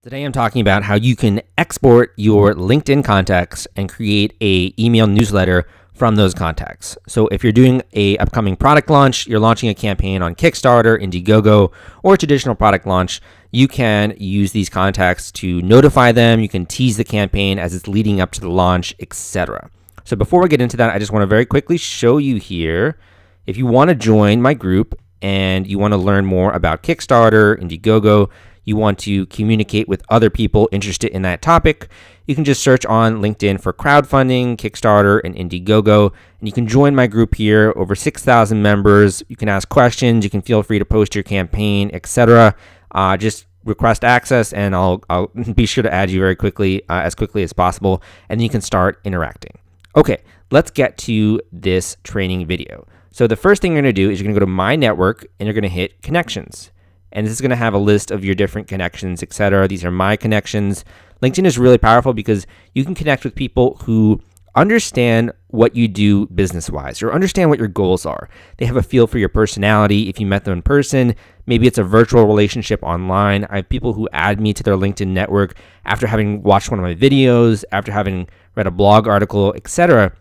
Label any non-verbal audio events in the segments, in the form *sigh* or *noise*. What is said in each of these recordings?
Today I'm talking about how you can export your LinkedIn contacts and create a email newsletter from those contacts. So if you're doing a upcoming product launch, you're launching a campaign on Kickstarter, Indiegogo, or traditional product launch, you can use these contacts to notify them, you can tease the campaign as it's leading up to the launch, etc. So before we get into that, I just want to very quickly show you here if you want to join my group and you want to learn more about Kickstarter, Indiegogo, you want to communicate with other people interested in that topic, you can just search on LinkedIn for crowdfunding, Kickstarter, and Indiegogo, and you can join my group here. Over 6,000 members. You can ask questions. You can feel free to post your campaign, etc. Uh, just request access, and I'll I'll *laughs* be sure to add you very quickly, uh, as quickly as possible, and you can start interacting. Okay, let's get to this training video. So the first thing you're going to do is you're going to go to My Network, and you're going to hit Connections and this is going to have a list of your different connections, etc. These are my connections. LinkedIn is really powerful because you can connect with people who understand what you do business wise or understand what your goals are. They have a feel for your personality if you met them in person. Maybe it's a virtual relationship online. I have people who add me to their LinkedIn network after having watched one of my videos, after having read a blog article, etc.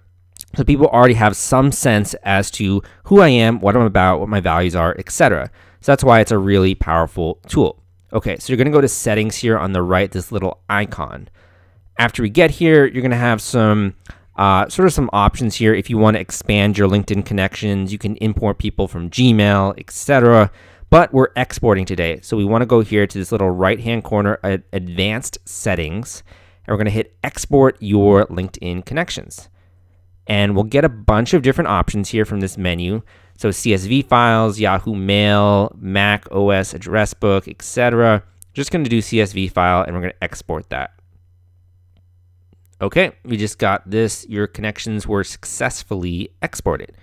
So people already have some sense as to who I am, what I'm about, what my values are, etc. So that's why it's a really powerful tool. Okay, so you're going to go to settings here on the right, this little icon. After we get here, you're going to have some uh, sort of some options here. If you want to expand your LinkedIn connections, you can import people from Gmail, etc. But we're exporting today. So we want to go here to this little right hand corner, advanced settings, and we're going to hit export your LinkedIn connections. And we'll get a bunch of different options here from this menu. So CSV files, Yahoo Mail, Mac OS address book, etc. Just going to do CSV file and we're going to export that. Okay, we just got this. Your connections were successfully exported.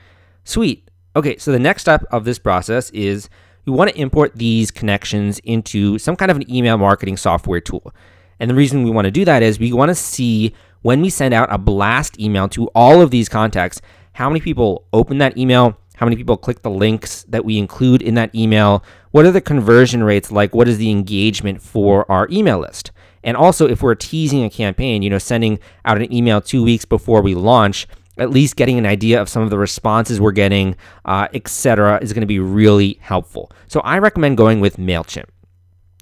Sweet. Okay, so the next step of this process is you want to import these connections into some kind of an email marketing software tool. And the reason we want to do that is we want to see when we send out a blast email to all of these contacts, how many people open that email, how many people click the links that we include in that email, what are the conversion rates like, what is the engagement for our email list. And also, if we're teasing a campaign, you know, sending out an email two weeks before we launch, at least getting an idea of some of the responses we're getting, uh, etc., is going to be really helpful. So I recommend going with Mailchimp.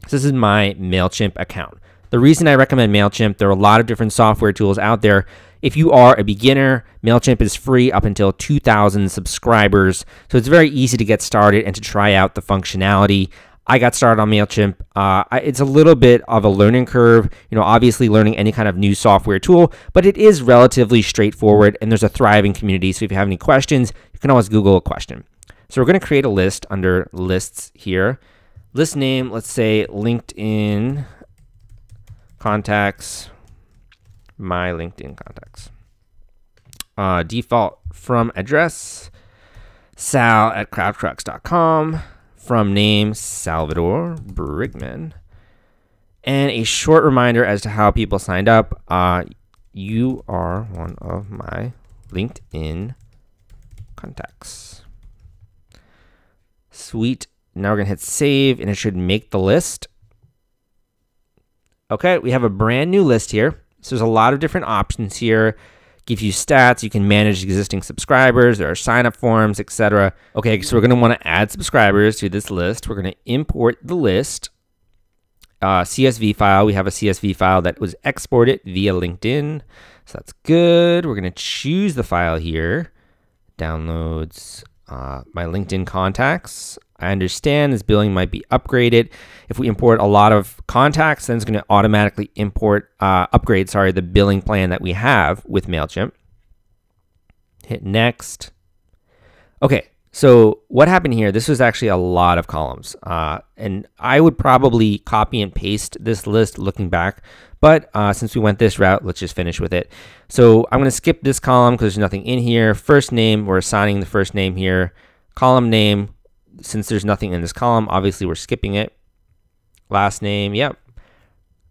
So this is my Mailchimp account. The reason I recommend MailChimp, there are a lot of different software tools out there. If you are a beginner, MailChimp is free up until 2,000 subscribers. So it's very easy to get started and to try out the functionality. I got started on MailChimp. Uh, it's a little bit of a learning curve, you know, obviously learning any kind of new software tool, but it is relatively straightforward and there's a thriving community. So if you have any questions, you can always Google a question. So we're going to create a list under lists here. List name, let's say LinkedIn contacts, my LinkedIn contacts. Uh, default from address, sal at crowdcrux.com. From name, Salvador Briggman. And a short reminder as to how people signed up. Uh, you are one of my LinkedIn contacts. Sweet. Now we're going to hit save and it should make the list. Okay, we have a brand new list here. So there's a lot of different options here. Gives you stats. You can manage existing subscribers. There are sign up forms, etc. Okay, so we're going to want to add subscribers to this list. We're going to import the list. Uh, CSV file. We have a CSV file that was exported via LinkedIn. So that's good. We're going to choose the file here. Downloads uh, my LinkedIn contacts. I understand this billing might be upgraded. If we import a lot of contacts, then it's going to automatically import, uh, upgrade, sorry, the billing plan that we have with MailChimp. Hit next. Okay, so what happened here, this was actually a lot of columns. Uh, and I would probably copy and paste this list looking back. But uh, since we went this route, let's just finish with it. So I'm going to skip this column because there's nothing in here. First name, we're assigning the first name here. Column name, since there's nothing in this column, obviously we're skipping it. Last name, yep.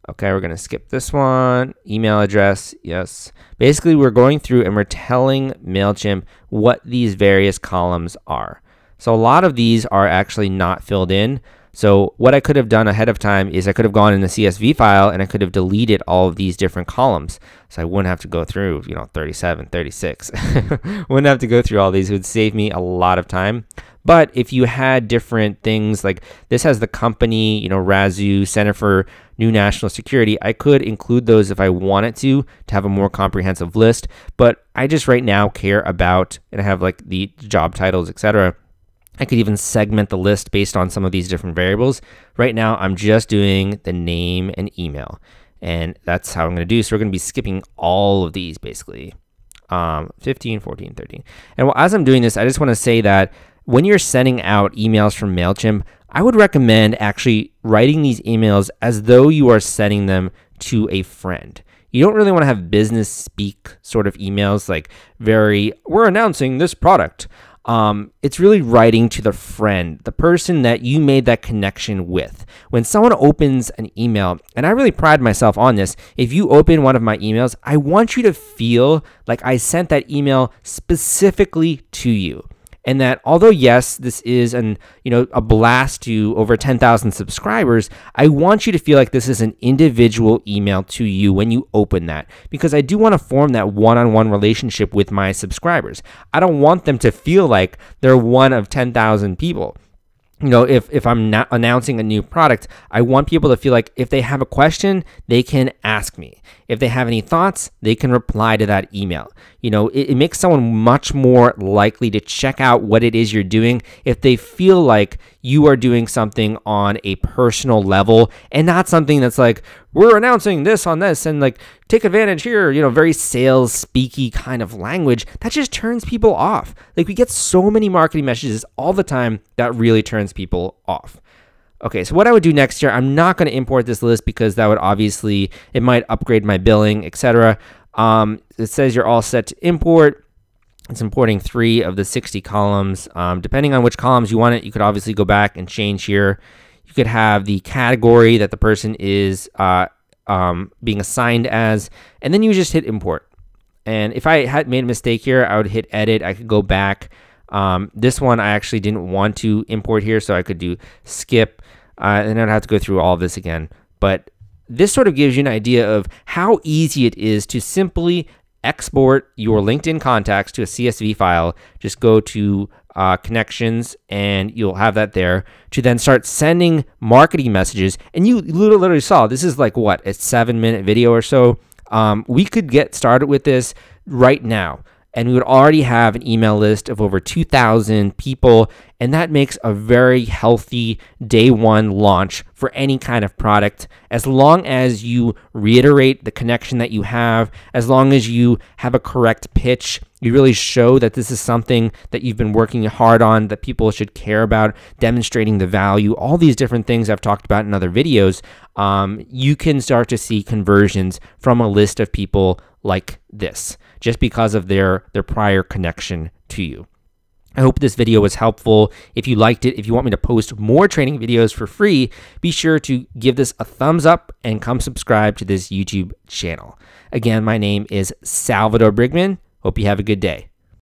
Okay, we're going to skip this one. Email address, yes. Basically, we're going through and we're telling MailChimp what these various columns are. So a lot of these are actually not filled in. So what I could have done ahead of time is I could have gone in the CSV file and I could have deleted all of these different columns. So I wouldn't have to go through, you know, 37, 36. *laughs* wouldn't have to go through all these. It would save me a lot of time. But if you had different things like this has the company, you know, Razoo, Center for New National Security, I could include those if I wanted to to have a more comprehensive list. But I just right now care about and I have like the job titles, etc. I could even segment the list based on some of these different variables. Right now, I'm just doing the name and email. And that's how I'm going to do. So we're going to be skipping all of these basically. Um, 15, 14, 13. And well, as I'm doing this, I just want to say that when you're sending out emails from MailChimp, I would recommend actually writing these emails as though you are sending them to a friend. You don't really want to have business speak sort of emails like very, we're announcing this product. Um, it's really writing to the friend, the person that you made that connection with. When someone opens an email, and I really pride myself on this, if you open one of my emails, I want you to feel like I sent that email specifically to you and that although yes this is an you know a blast to over 10,000 subscribers I want you to feel like this is an individual email to you when you open that because I do want to form that one-on-one relationship with my subscribers. I don't want them to feel like they're one of 10,000 people you know, if, if I'm not announcing a new product, I want people to feel like if they have a question, they can ask me. If they have any thoughts, they can reply to that email. You know, it, it makes someone much more likely to check out what it is you're doing if they feel like you are doing something on a personal level and not something that's like, we're announcing this on this and like take advantage here, you know, very sales speaky kind of language. That just turns people off. Like we get so many marketing messages all the time that really turns people off. Okay, so what I would do next year, I'm not going to import this list because that would obviously, it might upgrade my billing, etc. Um, it says you're all set to import. It's importing three of the 60 columns. Um, depending on which columns you want it, you could obviously go back and change here. You could have the category that the person is uh, um, being assigned as, and then you just hit import. And if I had made a mistake here, I would hit edit. I could go back. Um, this one I actually didn't want to import here, so I could do skip, uh, and I'd have to go through all this again. But this sort of gives you an idea of how easy it is to simply export your LinkedIn contacts to a CSV file. Just go to uh, connections and you'll have that there to then start sending marketing messages. And you literally saw this is like what a seven minute video or so. Um, we could get started with this right now and we would already have an email list of over 2,000 people. And that makes a very healthy day one launch for any kind of product. As long as you reiterate the connection that you have, as long as you have a correct pitch, you really show that this is something that you've been working hard on, that people should care about, demonstrating the value, all these different things I've talked about in other videos, um, you can start to see conversions from a list of people like this just because of their their prior connection to you. I hope this video was helpful. If you liked it, if you want me to post more training videos for free, be sure to give this a thumbs up and come subscribe to this YouTube channel. Again, my name is Salvador Briggman. Hope you have a good day.